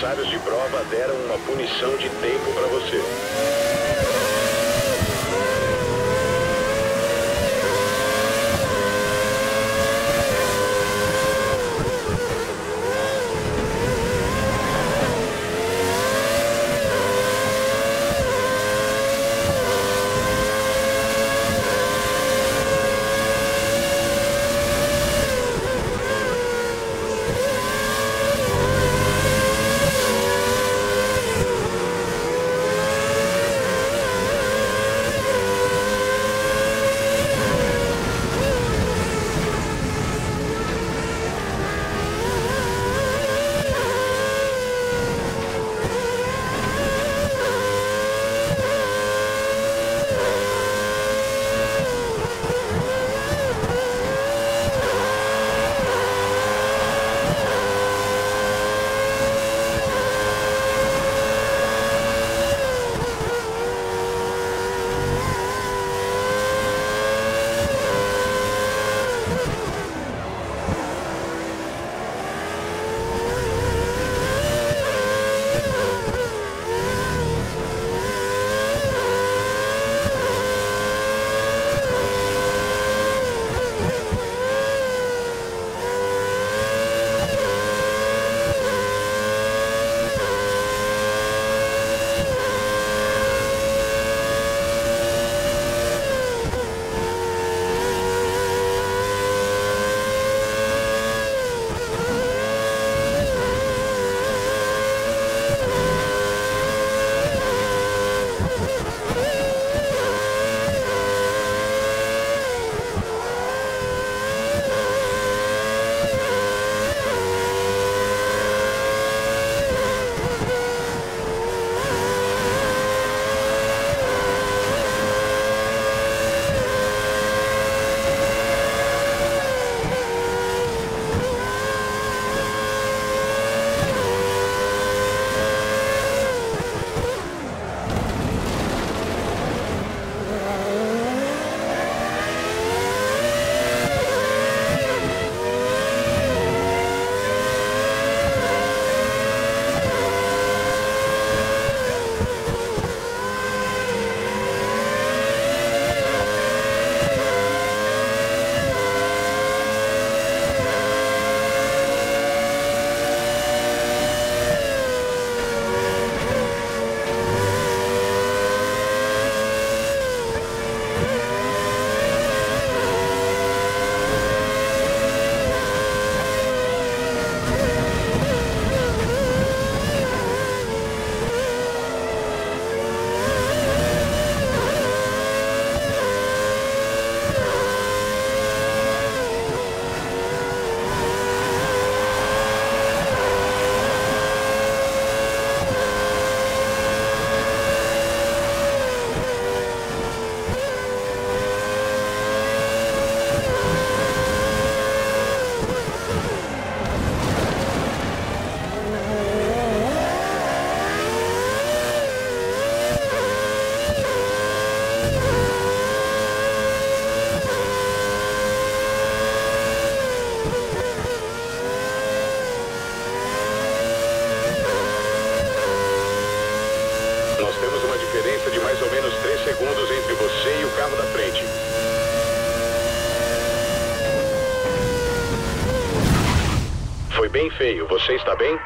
adversários de prova deram uma punição de tempo para você. Segundos entre você e o carro da frente. Foi bem feio. Você está bem?